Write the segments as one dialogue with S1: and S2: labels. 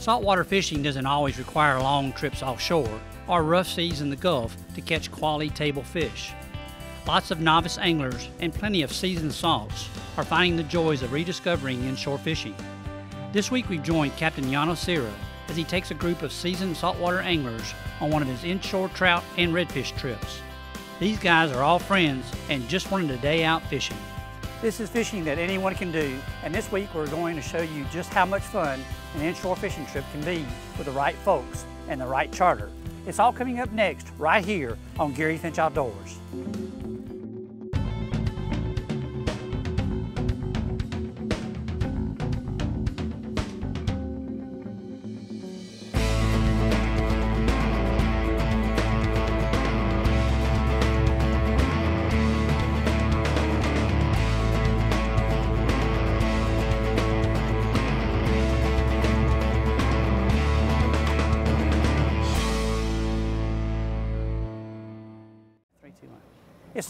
S1: Saltwater fishing doesn't always require long trips offshore or rough seas in the Gulf to catch quality table fish. Lots of novice anglers and plenty of seasoned salts are finding the joys of rediscovering inshore fishing. This week we've joined Captain Yano Serra as he takes a group of seasoned saltwater anglers on one of his inshore trout and redfish trips. These guys are all friends and just wanted a day out fishing. This is fishing that anyone can do, and this week we're going to show you just how much fun an inshore fishing trip can be with the right folks and the right charter. It's all coming up next, right here on Gary Finch Outdoors.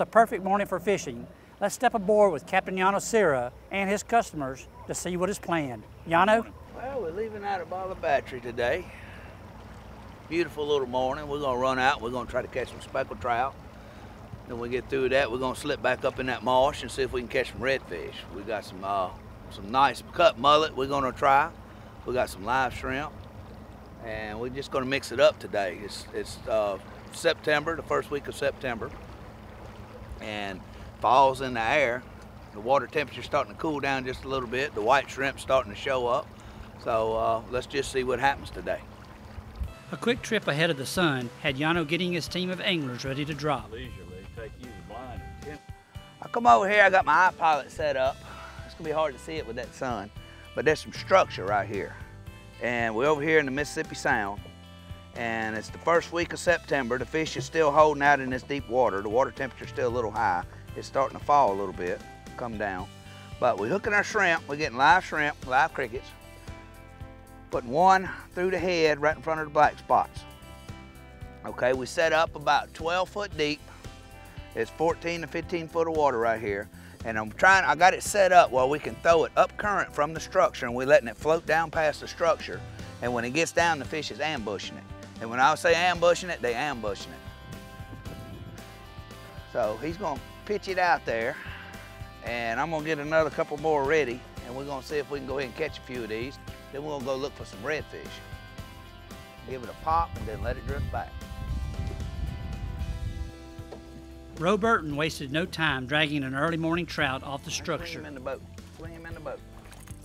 S1: It's the perfect morning for fishing. Let's step aboard with Captain Yano Serra and his customers to see what is planned. Yano?
S2: Well, we're leaving out of Battery today. Beautiful little morning. We're gonna run out. We're gonna try to catch some speckled trout. Then we get through that, we're gonna slip back up in that marsh and see if we can catch some redfish. We got some uh, some nice cut mullet we're gonna try. We got some live shrimp, and we're just gonna mix it up today. It's it's uh, September, the first week of September and fall's in the air. The water temperature's starting to cool down just a little bit. The white shrimp's starting to show up. So uh, let's just see what happens today.
S1: A quick trip ahead of the sun had Yano getting his team of anglers ready to drop.
S3: Leisurely, take you the blind.
S2: I come over here, I got my iPilot set up. It's gonna be hard to see it with that sun, but there's some structure right here. And we're over here in the Mississippi Sound, and it's the first week of September. The fish is still holding out in this deep water. The water temperature's still a little high. It's starting to fall a little bit, come down. But we're hooking our shrimp. We're getting live shrimp, live crickets. Putting one through the head right in front of the black spots. Okay, we set up about 12 foot deep. It's 14 to 15 foot of water right here. And I'm trying, I got it set up where we can throw it up current from the structure and we're letting it float down past the structure. And when it gets down, the fish is ambushing it. And when I say ambushing it, they ambushing it. So he's gonna pitch it out there and I'm gonna get another couple more ready and we're gonna see if we can go ahead and catch a few of these. Then we're gonna go look for some redfish. Give it a pop and then let it drift back.
S1: Roe Burton wasted no time dragging an early morning trout off the
S2: Swing
S1: structure.
S2: him in the boat. Swing him in the boat.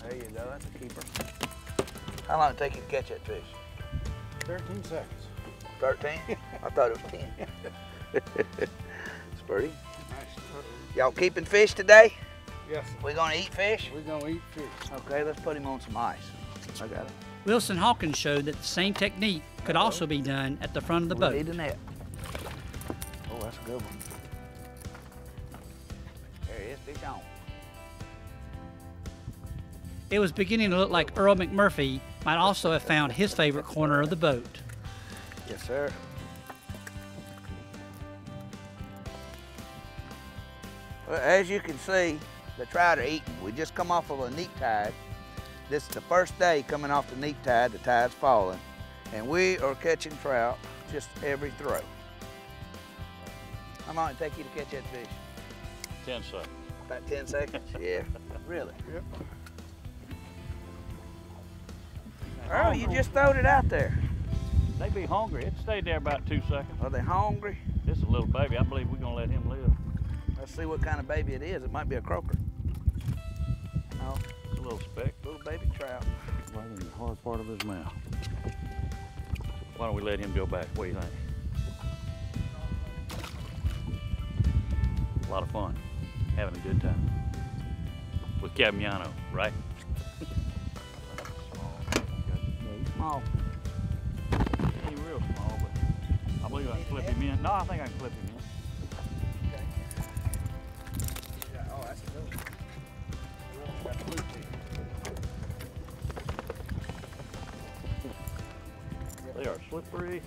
S2: There you go, that's a keeper. How long did it take you to catch that fish?
S3: 13 seconds.
S2: 13? I thought it was 10. It's Spurdy. Y'all keeping fish today?
S3: Yes,
S2: We gonna eat fish?
S3: we're gonna eat fish.
S2: Okay, let's put him on some ice. I got it.
S1: Wilson Hawkins showed that the same technique could also be done at the front of the boat.
S2: We
S1: boat.
S2: need a net. Oh, that's a good one. There he is, fish on.
S1: It was beginning to look like Earl McMurphy might also have found his favorite corner of the boat.
S2: Yes, sir. Well, as you can see, the trout are eating. We just come off of a neap tide. This is the first day coming off the neap tide. The tide's falling. And we are catching trout just every throw. How long did it take you to catch that fish?
S3: 10 seconds.
S2: About 10 seconds? yeah. Really?
S3: Yep.
S2: Earl, you just throwed it out there.
S3: They be hungry. It stayed there about two seconds.
S2: Are they hungry?
S3: This is a little baby. I believe we're gonna let him live.
S2: Let's see what kind of baby it is. It might be a croaker. No,
S3: It's a little speck.
S2: little baby trout.
S3: Right in the hard part of his mouth. Why don't we let him go back? What do you think? A lot of fun. Having a good time. With Cabiano, right?
S2: Small.
S3: He's real small, but I believe I can clip him in. No, I think I can clip him in.
S2: Oh, that's a good
S3: They are slippery.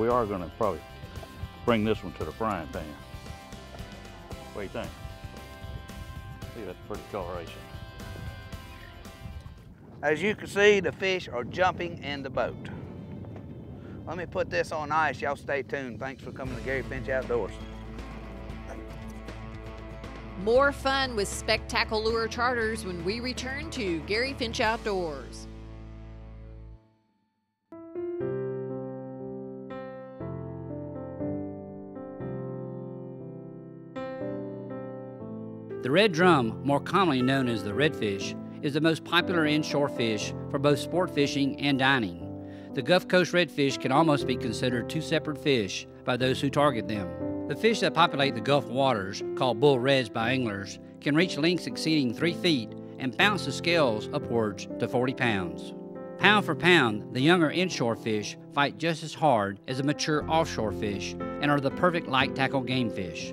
S3: We are gonna probably bring this one to the frying pan. What do you think? See, that pretty coloration.
S2: As you can see, the fish are jumping in the boat. Let me put this on ice. Y'all stay tuned. Thanks for coming to Gary Finch Outdoors.
S4: More fun with Specktacklelure Charters when we return to Gary Finch Outdoors.
S1: The red drum, more commonly known as the redfish, is the most popular inshore fish for both sport fishing and dining. The Gulf Coast redfish can almost be considered two separate fish by those who target them. The fish that populate the Gulf waters, called bull reds by anglers, can reach lengths exceeding 3 feet and bounce the scales upwards to 40 pounds. Pound for pound, the younger inshore fish fight just as hard as the mature offshore fish and are the perfect light tackle game fish.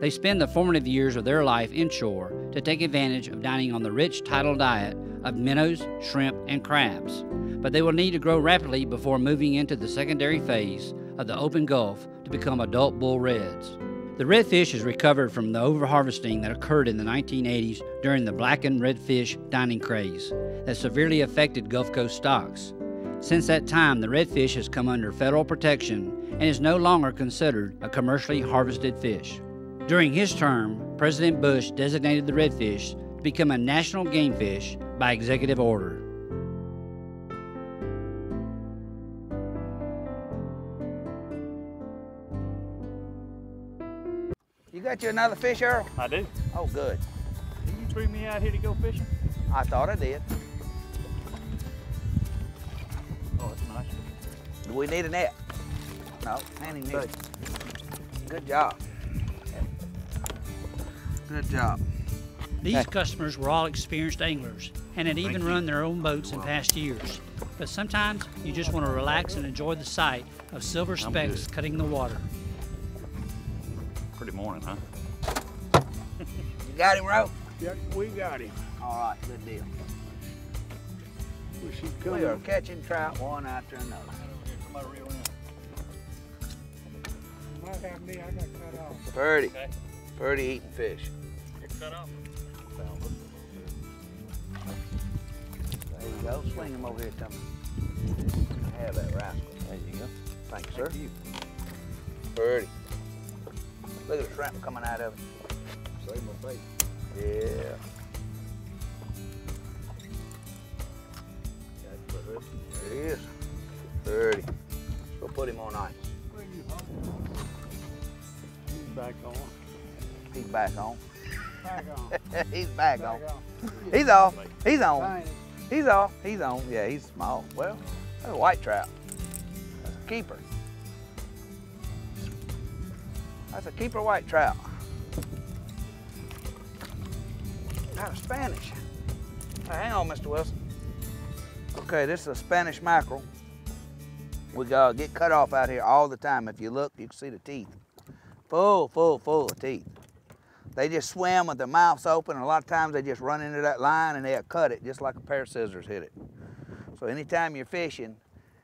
S1: They spend the formative years of their life inshore to take advantage of dining on the rich tidal diet of minnows, shrimp, and crabs. But they will need to grow rapidly before moving into the secondary phase of the open Gulf to become adult bull reds. The redfish is recovered from the overharvesting that occurred in the 1980s during the blackened redfish dining craze that severely affected Gulf Coast stocks. Since that time, the redfish has come under federal protection and is no longer considered a commercially harvested fish. During his term, President Bush designated the redfish to become a national game fish by executive order.
S2: You got you another fish, Earl?
S3: I do.
S2: Oh, good.
S3: Did you bring me out here to go fishing?
S2: I thought I did.
S3: Oh, that's nice.
S2: Do we need a net? No, Manning needs. Good job. Good job.
S1: These
S2: Heck.
S1: customers were all experienced anglers and had even
S3: you.
S1: run their own boats in past years. But sometimes you just want to relax and enjoy the sight of silver specks
S3: good.
S1: cutting the water.
S3: Pretty morning, huh?
S2: You got him, Ro?
S5: Yeah, we got him.
S2: All right, good deal.
S5: Was she
S2: We are
S5: coming?
S2: catching trout one after another.
S5: Might have me, I got cut off.
S2: Purdy.
S3: Okay.
S2: Purdy eating fish.
S3: Cut off.
S2: There you go. Swing him over here, Tommy. Have that rascal.
S3: There you go.
S2: Thank you, sir. Purdy. Look at the shrimp coming out of it.
S5: Save my bait.
S2: Yeah. There he is. Purdy. Let's go put him on ice.
S5: Where you home? He's back on.
S2: He's back on.
S5: Back on.
S2: He's back
S5: Back
S2: on.
S5: on.
S2: He's off. He's on. He's off. He's on. Yeah, he's small. Well, that's a white trout. That's a keeper. That's a keeper white trout. Got a Spanish. Hang on, Mr. Wilson. Okay, this is a Spanish mackerel. We got get cut off out here all the time. If you look, you can see the teeth. Full, full, full of teeth. They just swim with their mouths open, and a lot of times they just run into that line and they'll cut it just like a pair of scissors hit it. So anytime you're fishing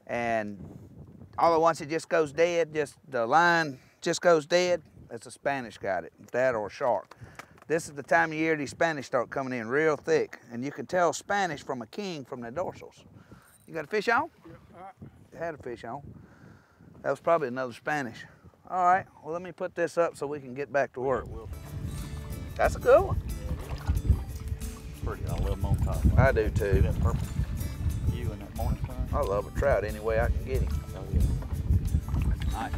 S2: and all at once it just goes dead, just the line just goes dead, that's a Spanish got it, that or a shark. This is the time of year these Spanish start coming in real thick, and you can tell Spanish from a king from the dorsals. You got a fish on? It had a fish on. That was probably another Spanish. All right, well let me put this up so we can get back to work. That's a good one.
S3: Pretty. I love them on top.
S2: I do too.
S3: That purple hue in that morning sun.
S2: I love a trout any way I can get him.
S3: Oh, yeah.
S2: Nice.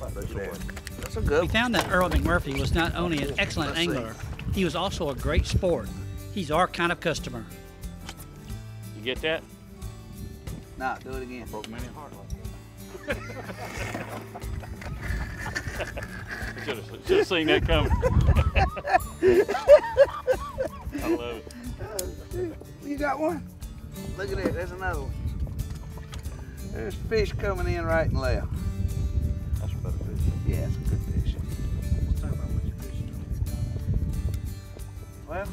S3: Look at that.
S2: That's a good one.
S1: We found that Earl McMurphy was not only an excellent
S2: Let's see.
S1: angler, he was also a great sport. He's our kind of customer.
S3: You get that?
S2: Nah, do it again.
S3: Broke many a heart like that. Should have, should have seen that coming. I love it.
S2: You got one? Look at that, there's another one. There's fish coming in right and left.
S3: That's a better fish.
S2: Yeah, it's a good fish. Well,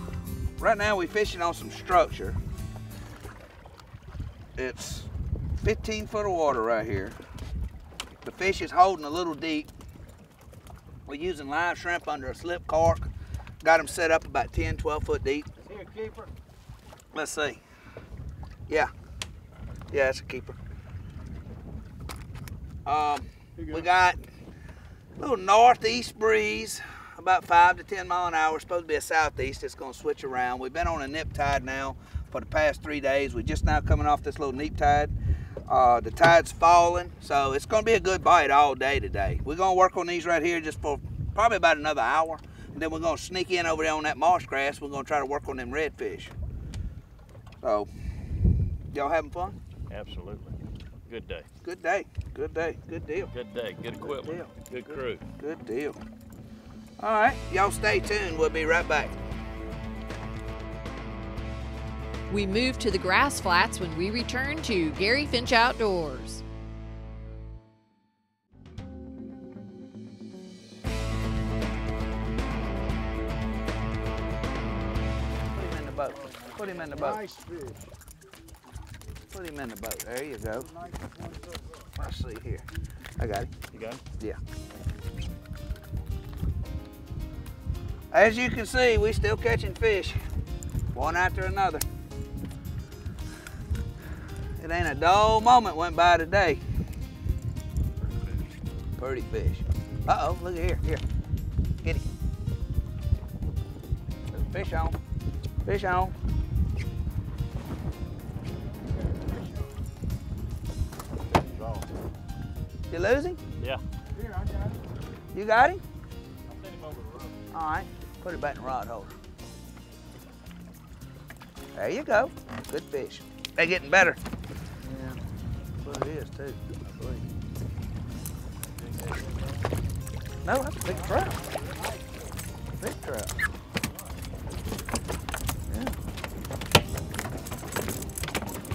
S2: right now we're fishing on some structure. It's 15 foot of water right here. The fish is holding a little deep. Using live shrimp under a slip cork. Got them set up about 10, 12 foot deep.
S5: Here, keeper.
S2: Let's see. Yeah. Yeah, it's a keeper. Um,
S5: you
S2: we got a little northeast breeze, about five to 10 mile an hour. Supposed to be a southeast. It's going to switch around. We've been on a nip tide now for the past three days. We're just now coming off this little neap tide. Uh, the tide's falling, so it's going to be a good bite all day today. We're going to work on these right here just for probably about another hour. And then we're going to sneak in over there on that marsh grass. We're going to try to work on them redfish. So, y'all having fun?
S3: Absolutely. Good day.
S2: Good day. Good day. Good deal.
S3: Good day. Good equipment.
S2: deal.
S3: Good crew.
S2: Good deal. All right, y'all stay tuned. We'll be right back.
S4: We move to the grass flats when we return to Gary Finch Outdoors.
S2: Put him in the boat. Put him in the boat.
S5: Nice fish.
S2: Put him in the boat. There you go.
S5: Nice.
S2: Let's see here. I got him.
S3: You got him?
S2: Yeah. As you can see, we're still catching fish, one after another. It ain't a dull moment went by today. Pretty fish. Uh-oh, look at here, here. Get him. There's a fish on. Fish on.
S3: He's on.
S2: You losing?
S3: Yeah.
S5: Here, I got it.
S2: You got him?
S3: I'll send him over the road.
S2: All right, put it back in the rod holder. There you go. Good fish. They're getting better. Yeah, that's what it is too. I believe. No, that's a big trout. Big trout. Yeah.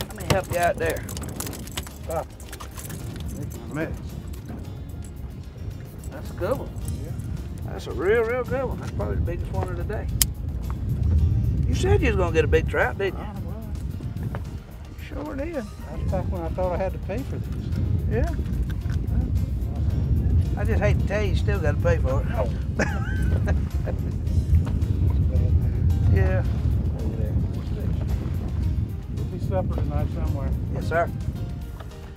S2: Let me help you out there.
S5: Stop.
S2: That's a good one. That's a real, real good one. That's probably the biggest one of the day. You said you was gonna get a big trout, didn't you?
S5: Well,
S2: Sure did.
S5: that's back when I thought I had to pay for this.
S2: Yeah. I just hate to tell you, you still got to pay for it. yeah.
S5: We'll be supper tonight somewhere.
S2: Yes, sir.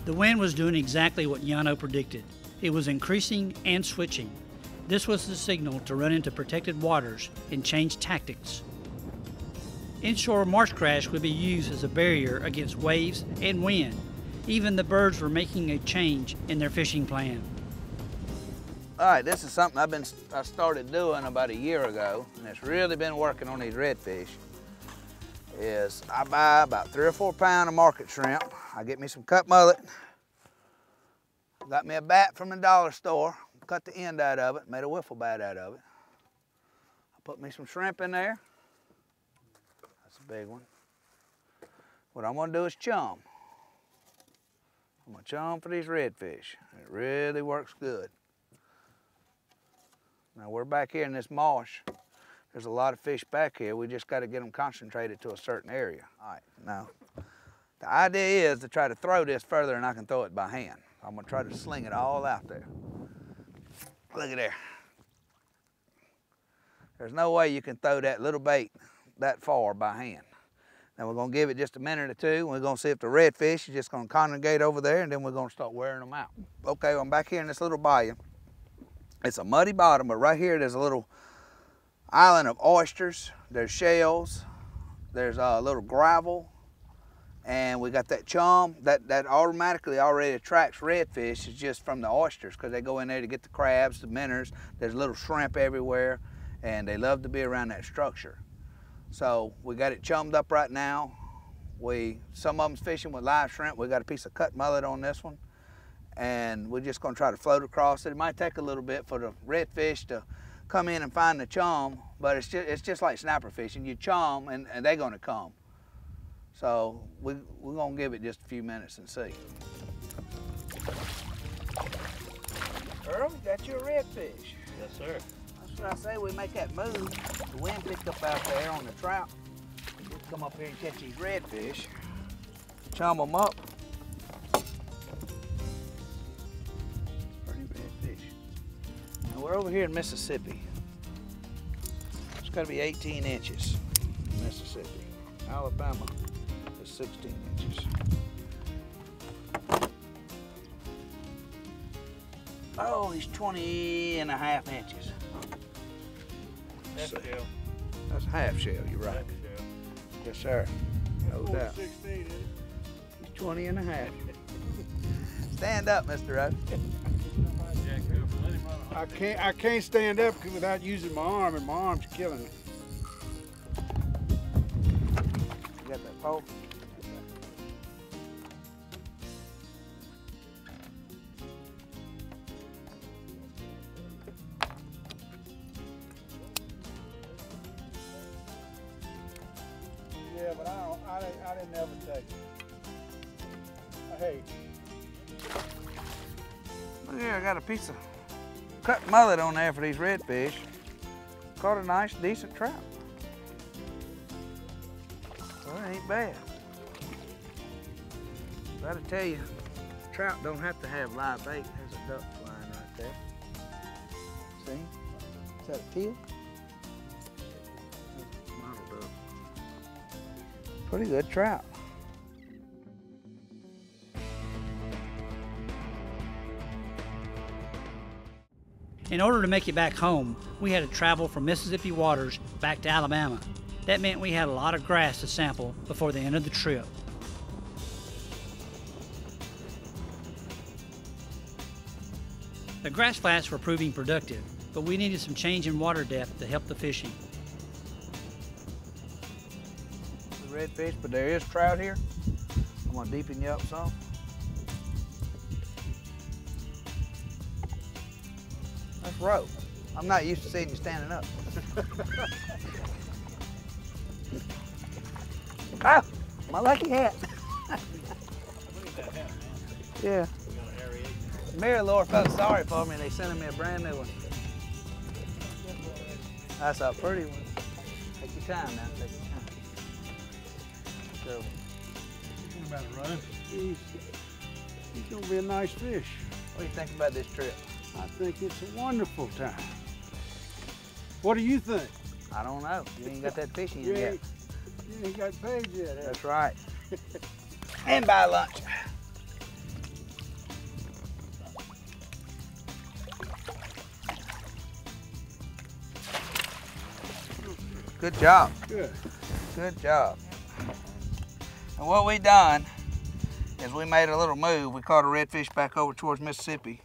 S1: The wind was doing exactly what Yano predicted. It was increasing and switching. This was the signal to run into protected waters and change tactics. Inshore marsh crash would be used as a barrier against waves and wind. Even the birds were making a change in their fishing plan.
S2: All right, this is something I've been I started doing about a year ago, and it's really been working on these redfish. Is I buy about three or four pound of market shrimp. I get me some cut mullet. Got me a bat from the dollar store. Cut the end out of it. Made a wiffle bat out of it. I put me some shrimp in there. Big one. What I'm gonna do is chum. I'm gonna chum for these redfish. It really works good. Now we're back here in this marsh. There's a lot of fish back here. We just got to get them concentrated to a certain area. All right, now the idea is to try to throw this further and I can throw it by hand. I'm gonna try to sling it all out there. Look at there. There's no way you can throw that little bait that far by hand. Now we're gonna give it just a minute or two. We're gonna see if the redfish is just gonna congregate over there and then we're gonna start wearing them out. Okay, I'm back here in this little bayou. It's a muddy bottom, but right here there's a little island of oysters. There's shells. There's a little gravel. And we got that chum that, that automatically already attracts redfish. It's just from the oysters because they go in there to get the crabs, the minnows. There's little shrimp everywhere and they love to be around that structure. So we got it chummed up right now. We Some of them's fishing with live shrimp. We got a piece of cut mullet on this one and we're just gonna try to float across it. It might take a little bit for the redfish to come in and find the chum, but it's just, it's just like snapper fishing. You chum and, and they're gonna come. So we, we're gonna give it just a few minutes and see. Earl, got your redfish.
S3: Yes, sir.
S2: I say, we make that move. The wind picked up out there on the trout. We come up here and catch these redfish. chum them up. Pretty red fish. Now we're over here in Mississippi. It's got to be 18 inches in Mississippi. Alabama is 16 inches. Oh, he's 20 and a half inches.
S5: That's
S2: So-
S5: shell.
S2: That's half shell, you're right.
S5: That's shell.
S2: Yes, sir. No doubt.
S5: sixteen, isn't it?
S2: He's 20 and a half. Stand up, Mr. Rose.
S5: Jack Hill, let him run a
S6: I can't I can't stand up without using my arm, and my arm's killing me.
S2: You got that pole? Piece of cut mullet on there for these redfish. Caught a nice, decent trout. Well, it ain't bad. Gotta tell you, trout don't have to have live bait. There's a duck flying right there. See? Is that a teal? Model duck. Pretty good trout.
S1: In order to make it back home, we had to travel from Mississippi waters back to Alabama. That meant we had a lot of grass to sample before the end of the trip. The grass flats were proving productive, but we needed some change in water depth to help the fishing.
S2: redfish, but there is trout here. I'm gonna deepen you up some. Rope. I'm not used to seeing you standing up. oh, my lucky hat. yeah. Mary Laura felt sorry for me. And they sent me a brand new one. That's a pretty one. Take your time now. Take your time. So,
S5: Think about it, run.
S6: He's, he's gonna be a nice fish.
S2: what do you think about this trip?
S6: I think it's a wonderful time. What do you think?
S2: I don't know. You ain't got that fishing in yet.
S6: you ain't got paid yet. you?
S2: That's right. and buy lunch. Good job.
S6: Good.
S2: Good job. And what we done is we made a little move. We caught a redfish back over towards Mississippi.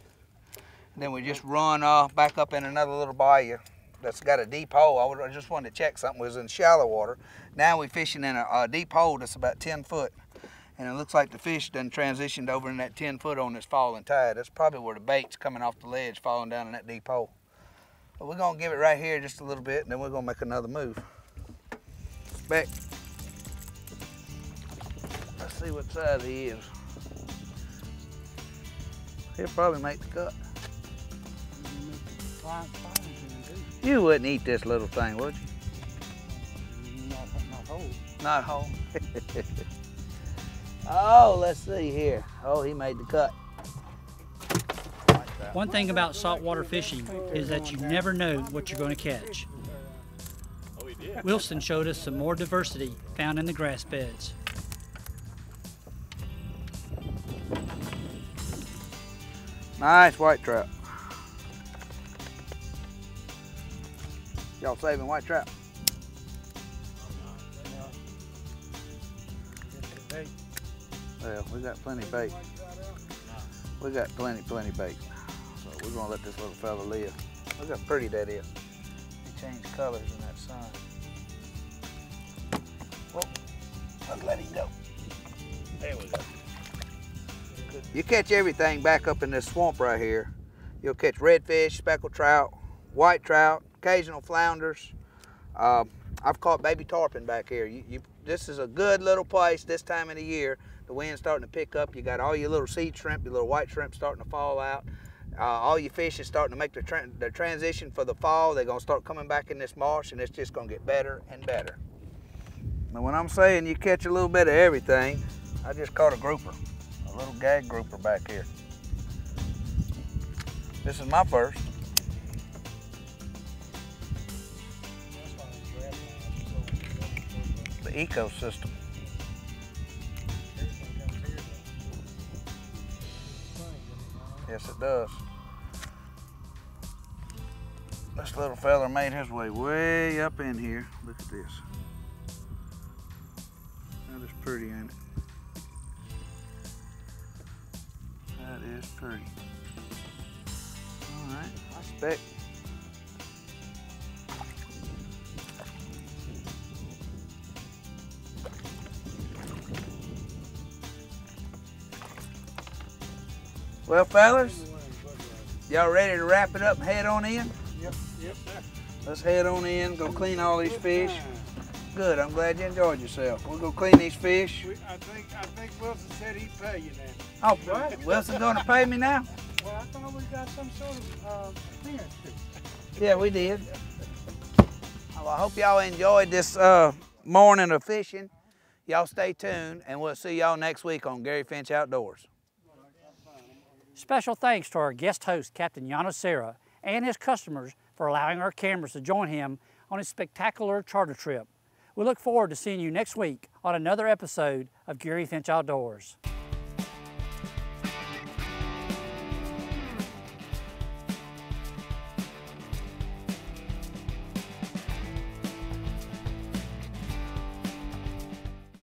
S2: Then we just run off back up in another little bayou that's got a deep hole. I, would, I just wanted to check something. It was in shallow water. Now we're fishing in a, a deep hole that's about 10 foot. And it looks like the fish done transitioned over in that 10 foot on this falling tide. That's probably where the bait's coming off the ledge, falling down in that deep hole. But we're gonna give it right here just a little bit, and then we're gonna make another move. Back. let's see what size he is. He'll probably make the cut.
S6: Fine, fine.
S2: You wouldn't eat this little thing, would you?
S6: Not, not whole.
S2: Not whole. oh, let's see here. Oh, he made the cut.
S1: One thing about saltwater fishing is that you never know what you're going to catch. Wilson showed us some more diversity found in the grass beds.
S2: Nice white trout. Y'all saving white trout? Well, we got plenty bait. We got plenty, plenty bait. So we're gonna let this little fella live. Look how pretty that is. He changed colors in that sun. Whoa, let's let him go. There we go. You catch everything back up in this swamp right here. You'll catch redfish, speckled trout, white trout, occasional flounders. Uh, I've caught baby tarpon back here. You, you, this is a good little place this time of the year. The wind's starting to pick up. You got all your little seed shrimp, your little white shrimp starting to fall out. Uh, all your fish is starting to make the, tra- the transition for the fall. They're going to start coming back in this marsh, and it's just going to get better and better. Now, when I'm saying you catch a little bit of everything, I just caught a grouper, a little gag grouper back here. This is my first. The ecosystem. Yes, it does. This little feller made his way way up in here. Look at this. That is pretty, ain't it? That is pretty. All right, I expect. Well, fellas, y'all ready to wrap it up and head on in?
S6: Yep, yep, sir.
S2: Let's head on in, go clean all these fish. Good, I'm glad you enjoyed yourself. We'll go clean these fish.
S6: We, I think I think Wilson said he'd pay you now.
S2: Oh, what? Wilson gonna pay me now?
S6: Well, I thought we got some sort of uh, clearance.
S2: Yeah, we did. Well, I hope y'all enjoyed this uh, morning of fishing. Y'all stay tuned, and we'll see y'all next week on Gary Finch Outdoors.
S1: Special thanks to our guest host, Captain Yano Serra, and his customers for allowing our cameras to join him on his spectacular charter trip. We look forward to seeing you next week on another episode of Gary Finch Outdoors.